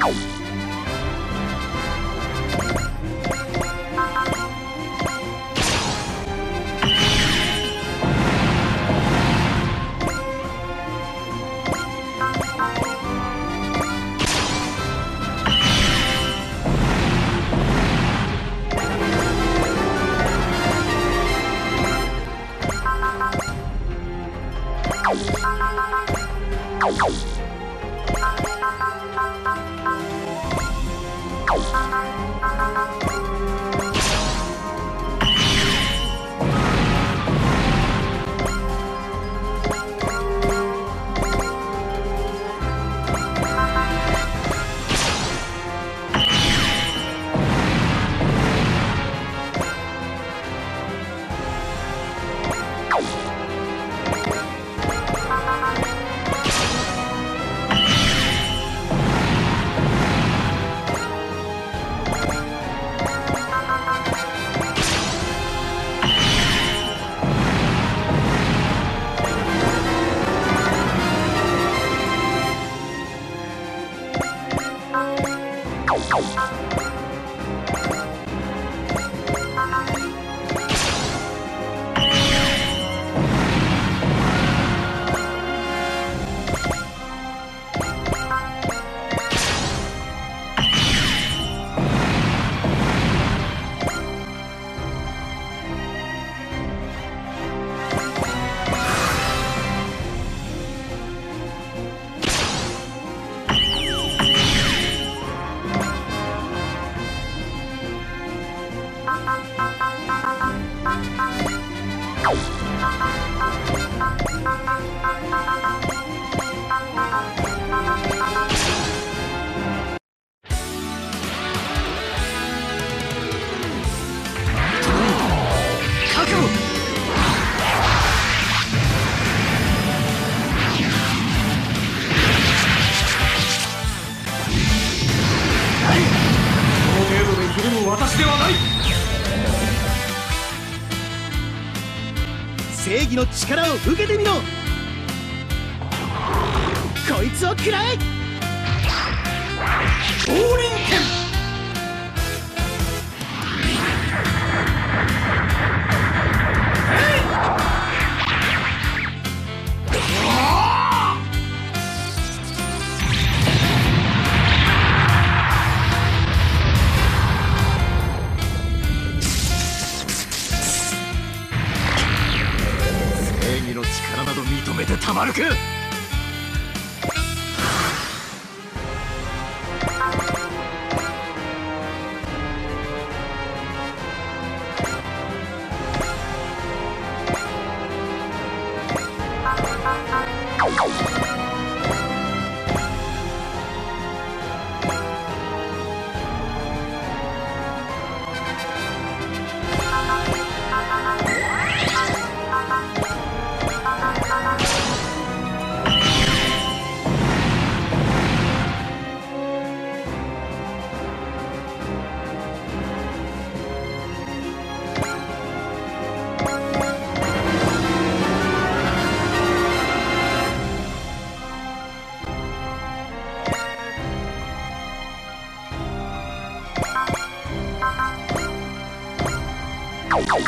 Oh. 力を受けてみろ。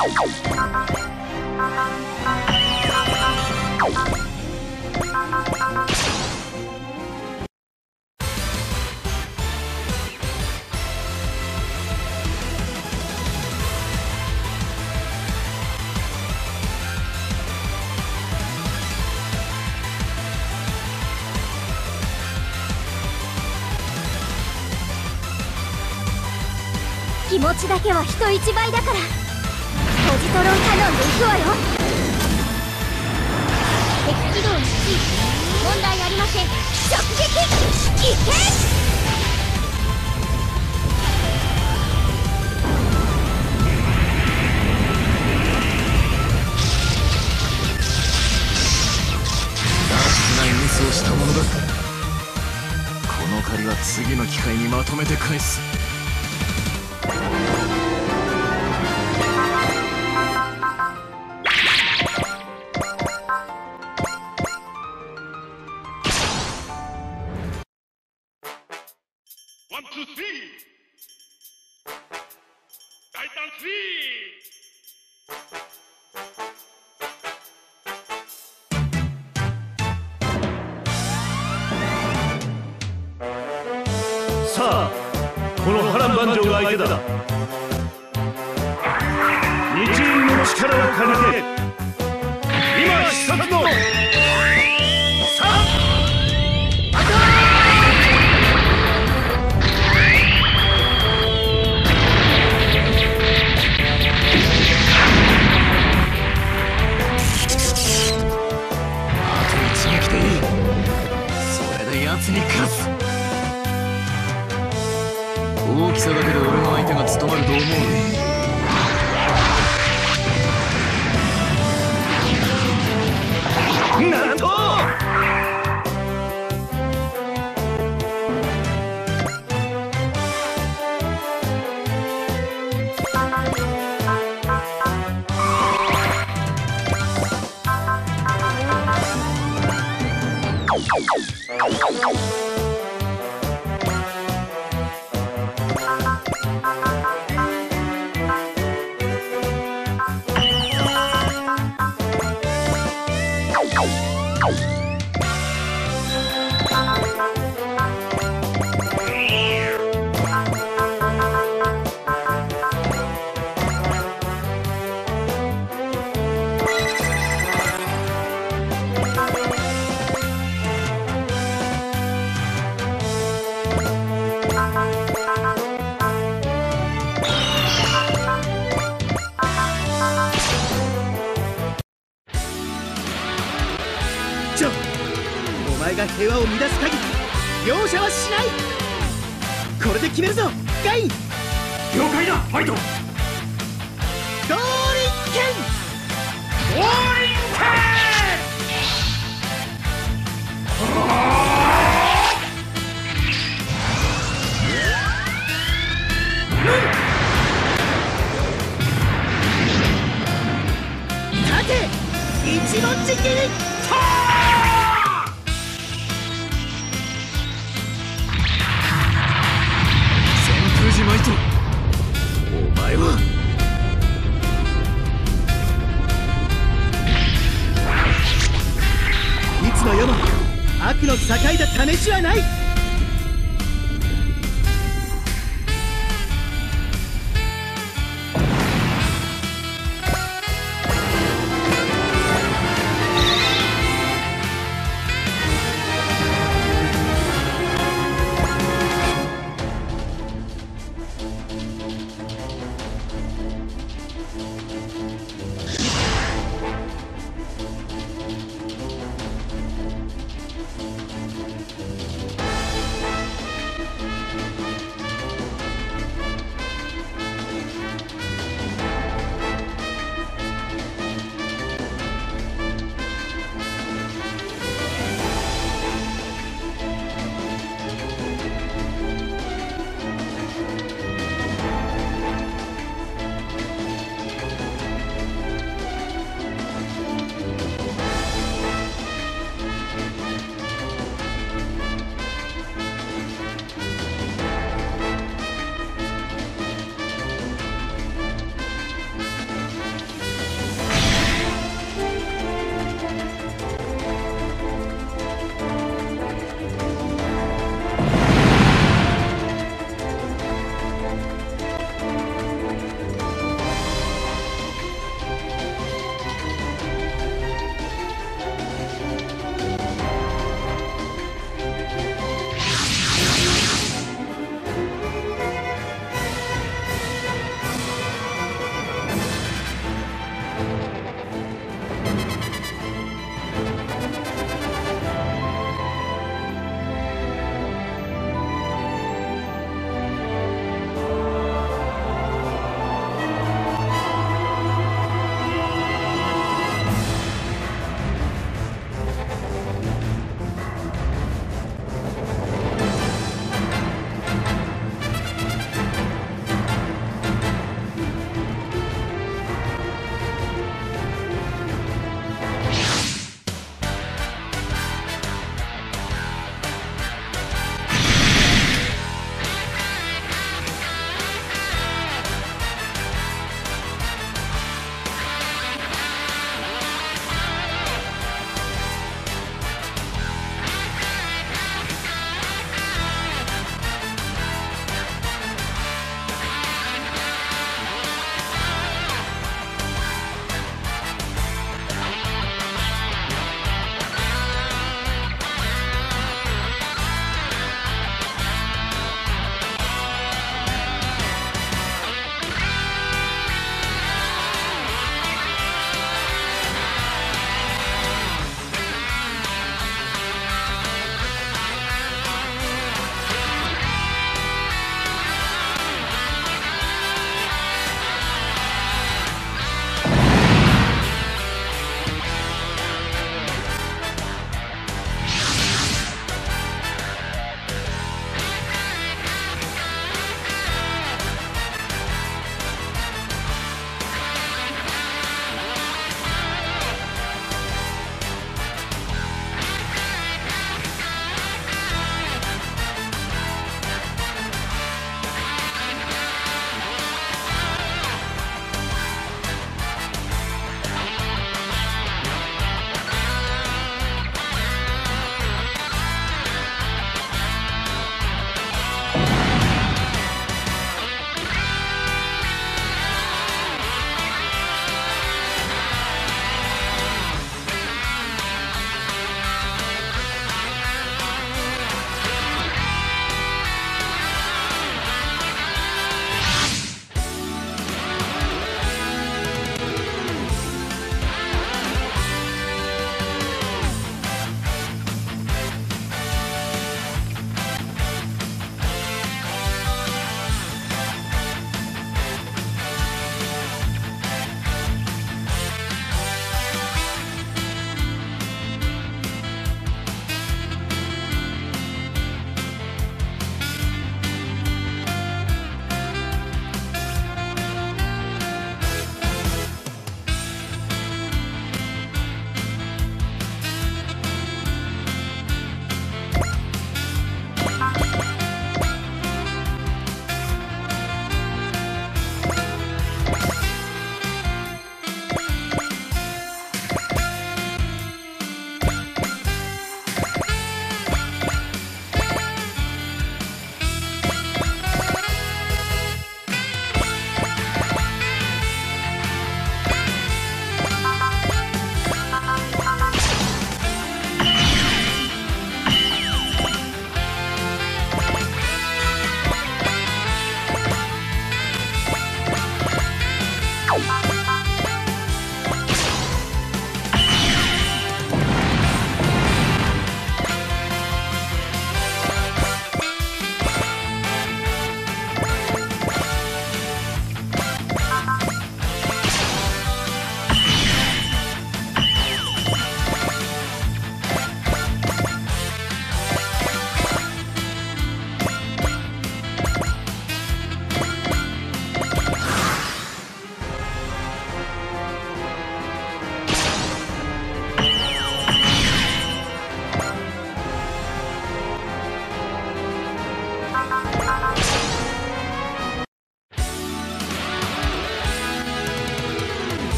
気持ちだけは人一倍だから。トロンキャノンで行くわよ。敵軌道について問題ありません。直撃！いけ！ミスをしたものだ。この借りは次の機会にまとめて返す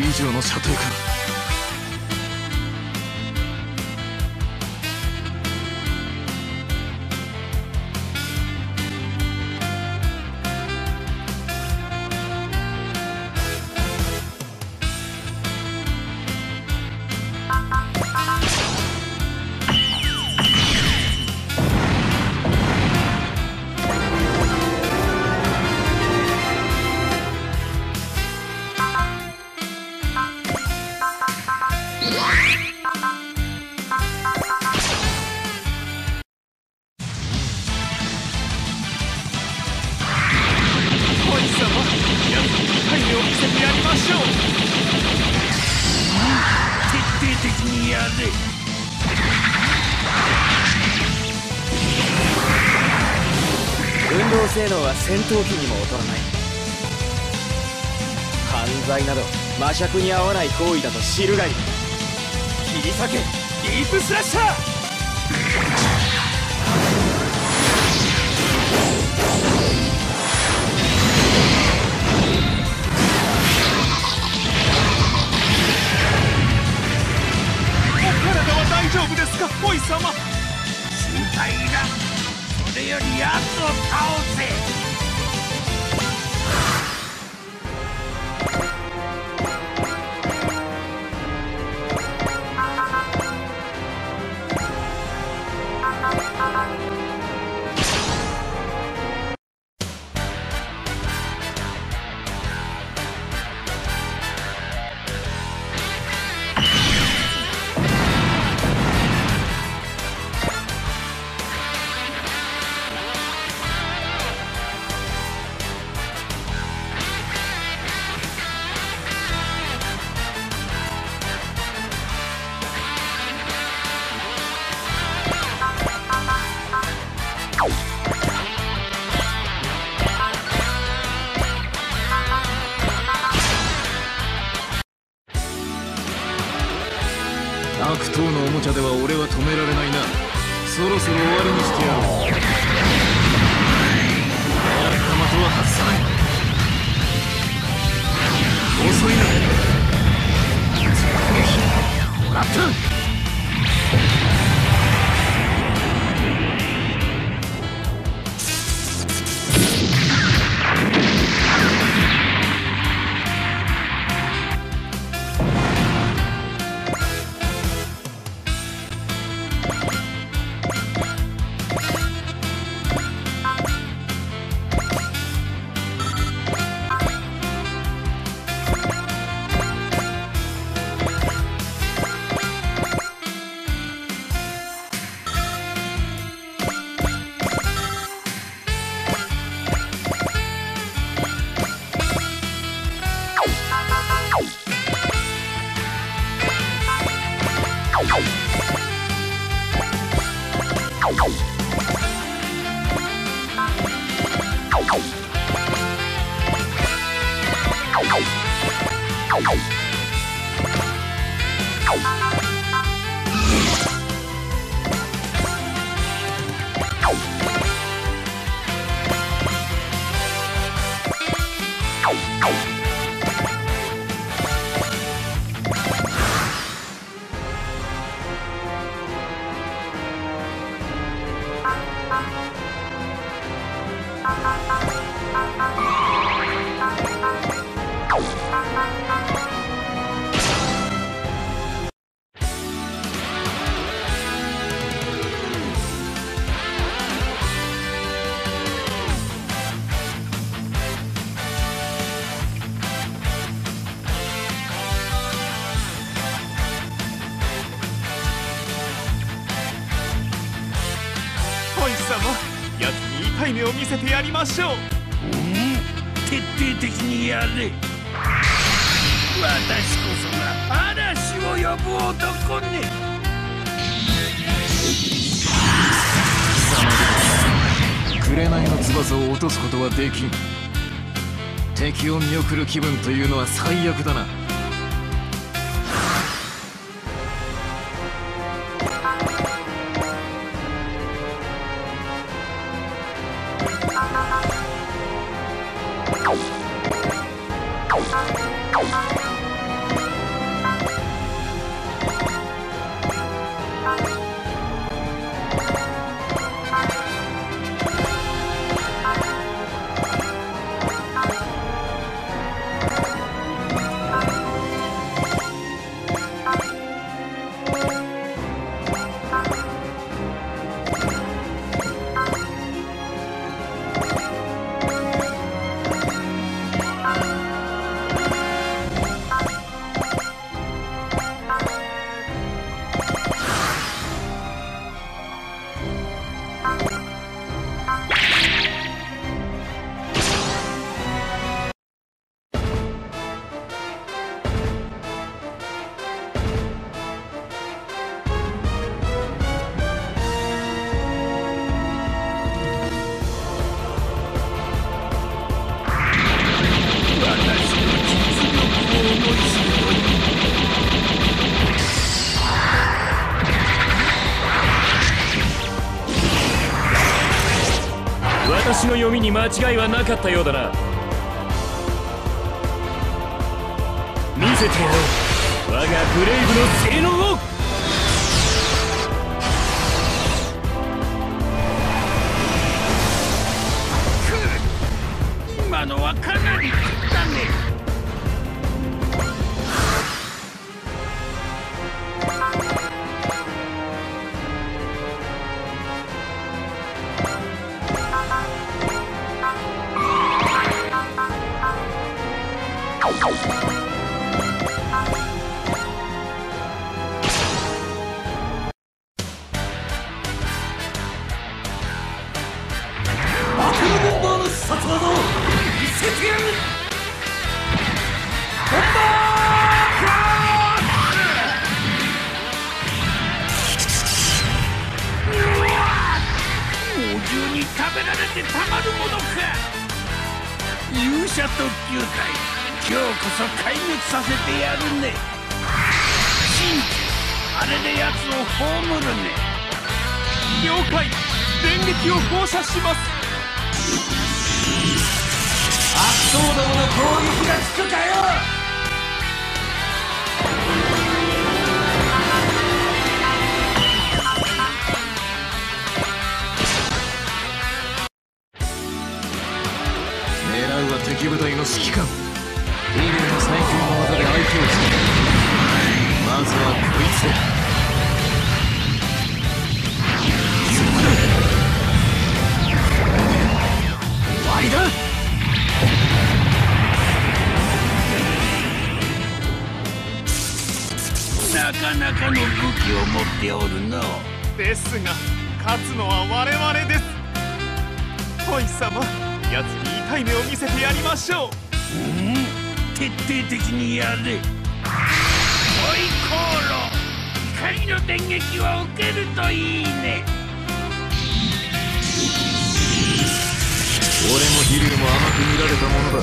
以上の射程か性能は戦闘機にも劣らない。犯罪など魔尺に合わない行為だと知るがいい。切り裂けディープスラッシャー丈夫ですかおい様心配いらん。それより奴を倒せ。悪党のおもちゃでは俺は止められないな。そろそろ終わりにしてやろう。仲間とは外さない。遅いな。もらった Música 敵を見送る気分というのは最悪だな。間違いはなかったようだな。見せてやろう。我がブレイブの性能をを葬るね了解電撃を放射します。悪党どもの攻撃がつくかよ。狙うは敵部隊の指揮官。リリーの最強の技で相手を突く。まずはこいつだかなかの武器を持っておるの。ですが勝つのは我々です。ホイ様奴に痛い目を見せてやりましょう。うん？徹底的にやれ。おいコーロ怒りの電撃を受けるといいね。俺もヒリルも甘く見られたものだ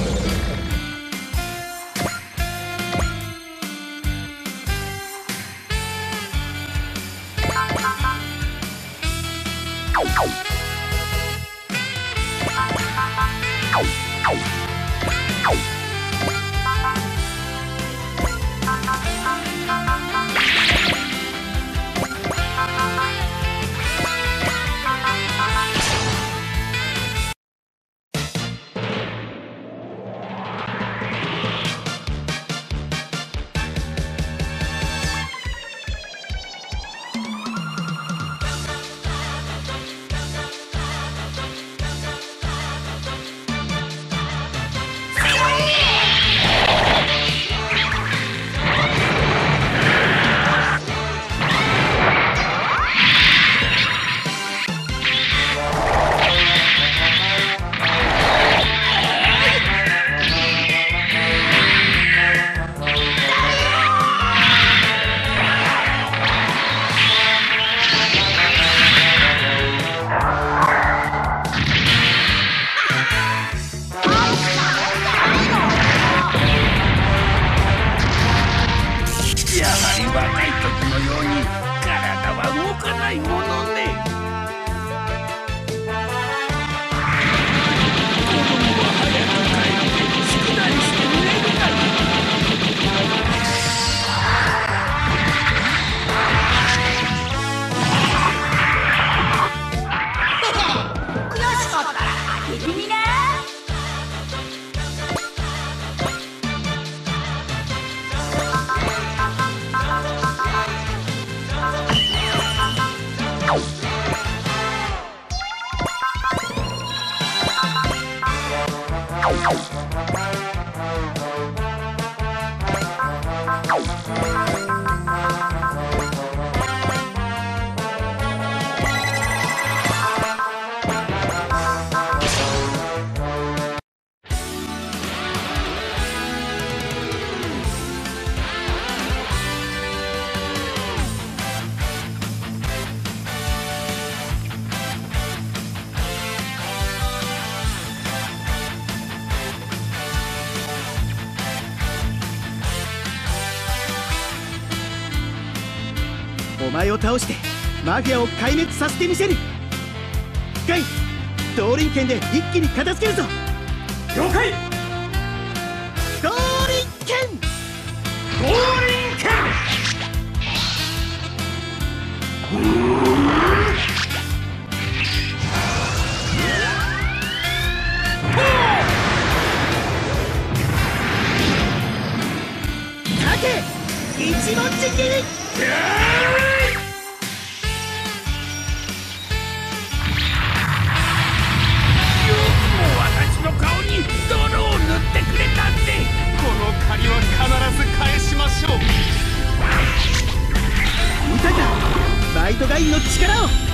前を倒してマフィアを壊滅させてみせる。ガイ動輪剣で一気に片付けるぞ。了解。動輪剣。ゴーリン剣一文字切りバイトガインの力を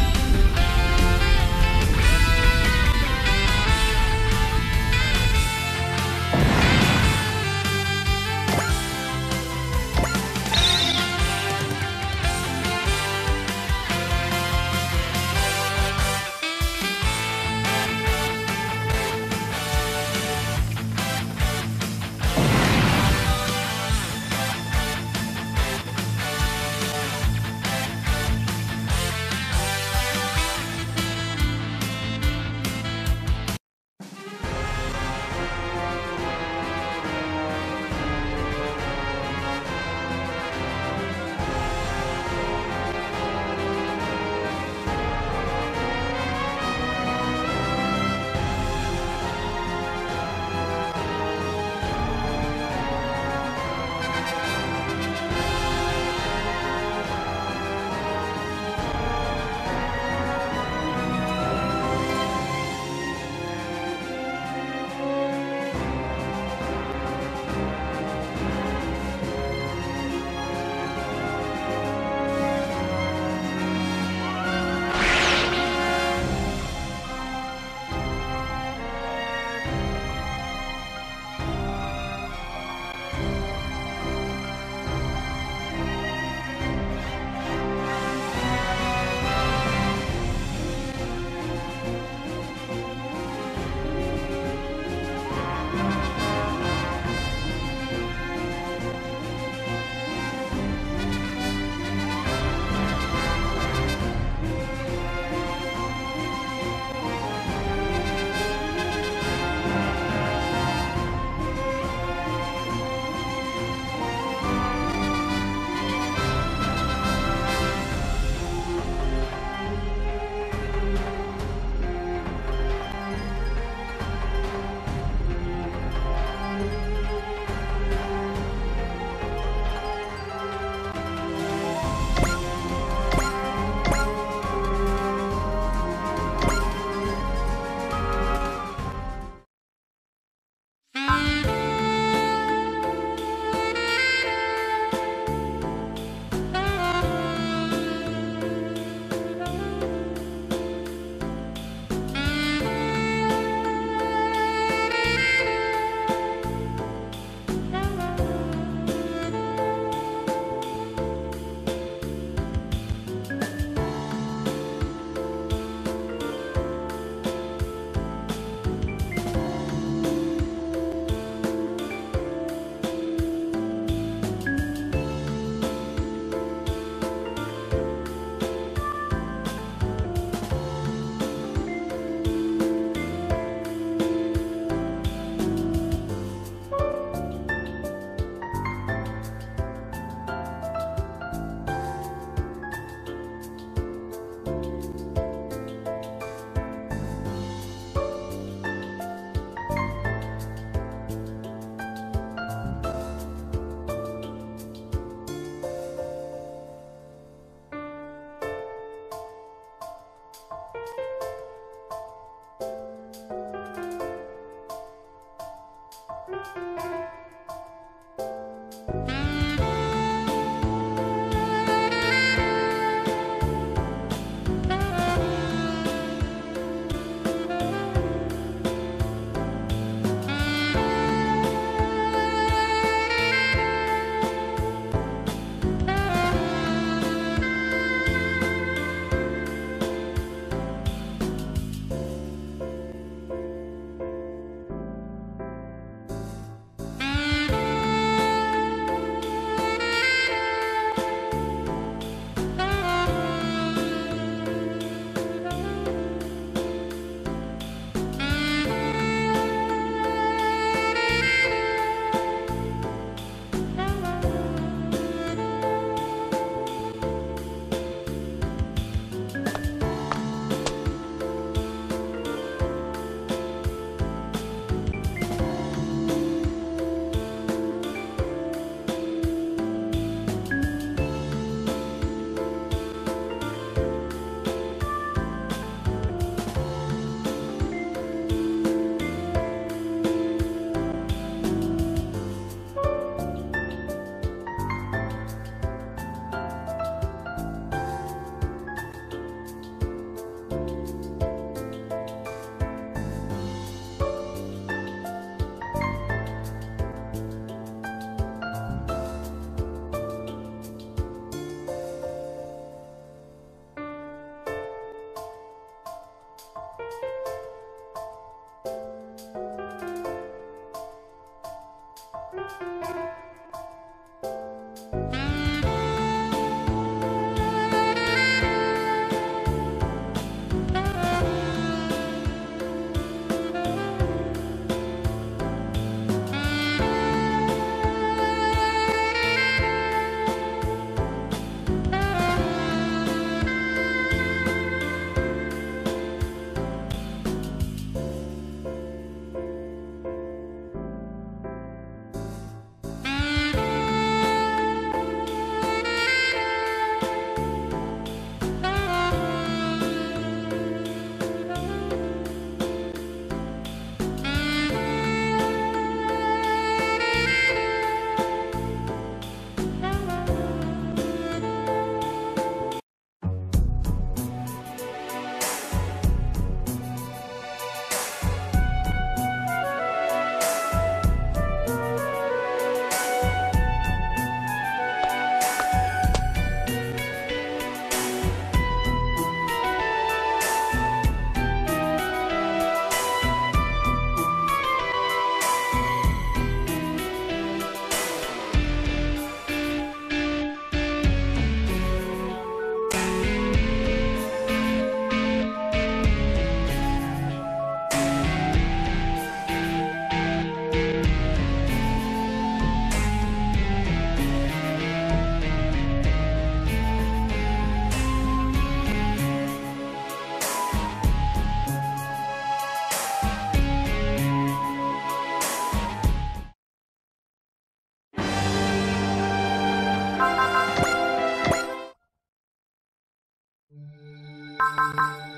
Música